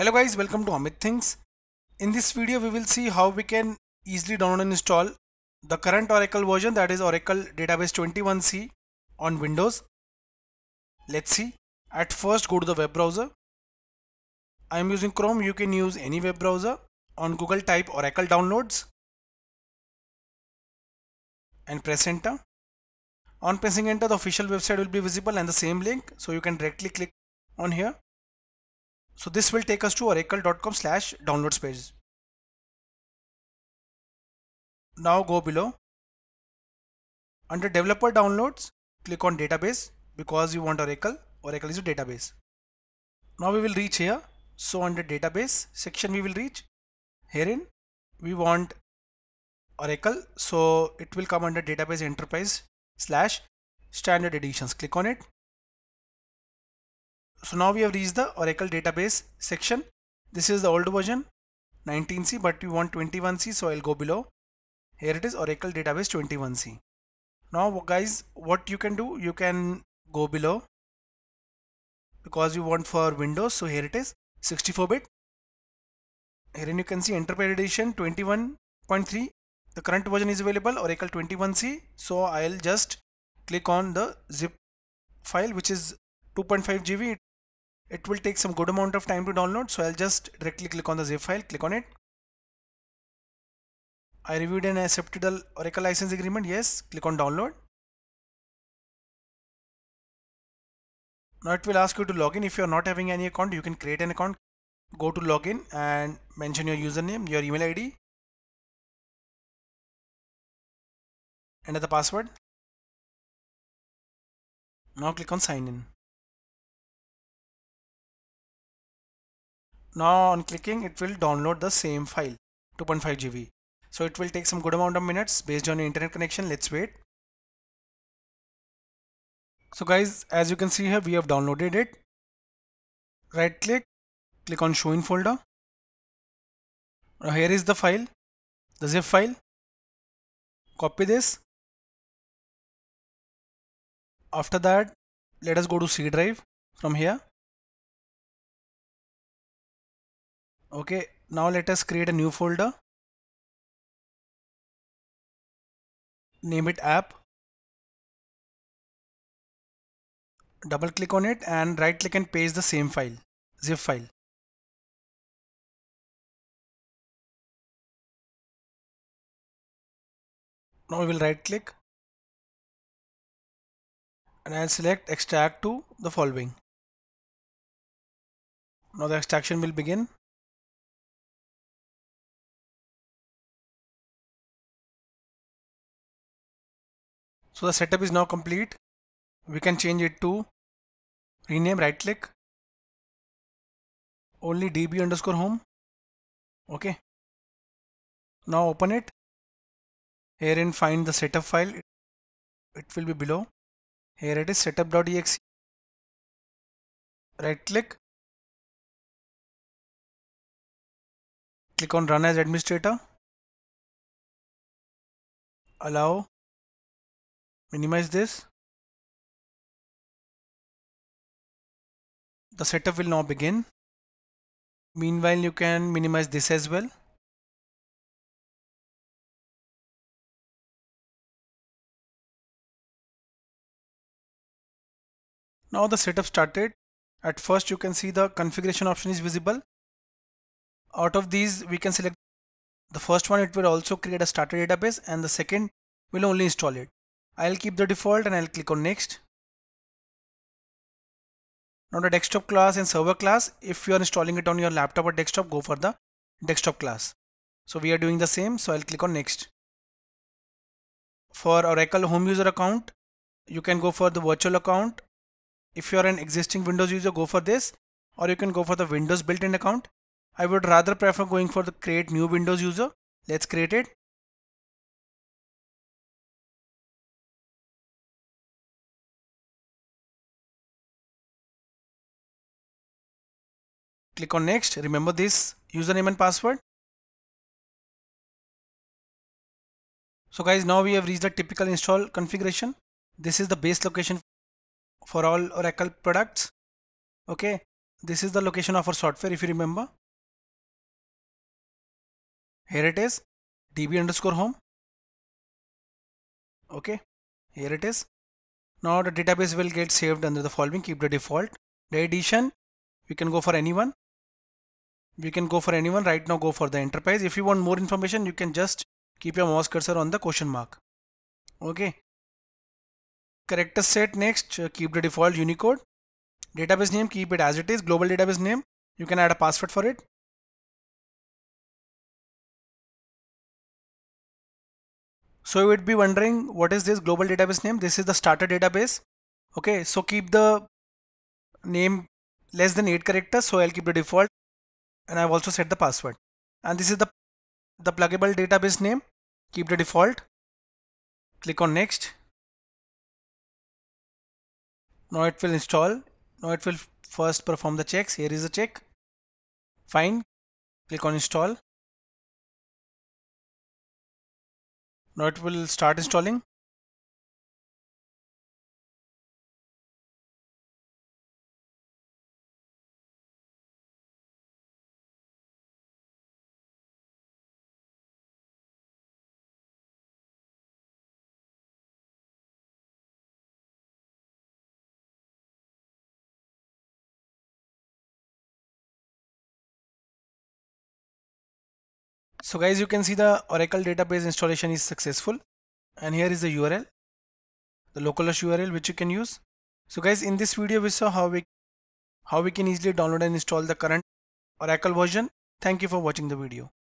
Hello guys, welcome to Amit Thinks. In this video we will see how we can easily download and install the current Oracle version that is Oracle Database 21c on Windows. Let's see. At first go to the web browser. I am using Chrome, you can use any web browser. On Google type Oracle Downloads and press enter. On pressing enter the official website will be visible and the same link so you can directly click on here so this will take us to oracle.com slash downloads page. Now go below. Under developer downloads, click on database because you want Oracle. Oracle is a database. Now we will reach here. So under database section we will reach. Herein we want Oracle. So it will come under database enterprise slash standard editions. Click on it so now we have reached the Oracle database section. This is the old version 19c but we want 21c so I'll go below. Here it is Oracle database 21c. Now guys what you can do you can go below because you want for Windows so here it is 64 bit. Here you can see Enterprise Edition 21.3 the current version is available Oracle 21c so I'll just click on the zip file which is 2.5 GB it will take some good amount of time to download so I'll just directly click on the zip file click on it. I reviewed and accepted the Oracle license agreement yes click on download. Now it will ask you to log in. If you are not having any account you can create an account. Go to login and mention your username your email ID enter the password. Now click on sign in now on clicking it will download the same file 2.5 GB so it will take some good amount of minutes. Based on your internet connection let's wait. So guys as you can see here we have downloaded it. Right click click on show in folder. Now here is the file the zip file. Copy this. After that let us go to C drive from here okay now let us create a new folder. Name it app. Double click on it and right click and paste the same file zip file. Now we will right click and I'll select extract to the following. Now the extraction will begin So the setup is now complete. We can change it to rename right click only db underscore home. Okay. Now open it. Here Herein find the setup file. It will be below. Here it is setup.exe. Right click. Click on run as administrator. Allow minimize this. The setup will now begin. Meanwhile you can minimize this as well. Now the setup started. At first you can see the configuration option is visible. Out of these we can select the first one. It will also create a starter database and the second will only install it I'll keep the default and I'll click on next. Now the desktop class and server class, if you are installing it on your laptop or desktop, go for the desktop class. So we are doing the same, so I'll click on next. For Oracle home user account, you can go for the virtual account. If you are an existing Windows user, go for this or you can go for the Windows built-in account. I would rather prefer going for the create new Windows user. Let's create it. Click on next. Remember this username and password? So guys now we have reached the typical install configuration. This is the base location for all oracle products. Okay this is the location of our software if you remember. Here it is db underscore home. Okay here it is. Now the database will get saved under the following keep the default. The edition we can go for anyone we can go for anyone. Right now go for the enterprise. If you want more information you can just keep your mouse cursor on the question mark. Okay. Character set next. Uh, keep the default unicode. Database name keep it as it is. Global database name. You can add a password for it. So you would be wondering what is this global database name? This is the starter database. Okay. So keep the name less than 8 characters. So I'll keep the default and I've also set the password. And this is the the pluggable database name. Keep the default. Click on next. Now it will install. Now it will first perform the checks. Here is the check. Fine. Click on install. Now it will start installing So guys, you can see the Oracle database installation is successful. And here is the URL, the localhost URL which you can use. So guys, in this video we saw how we how we can easily download and install the current Oracle version. Thank you for watching the video.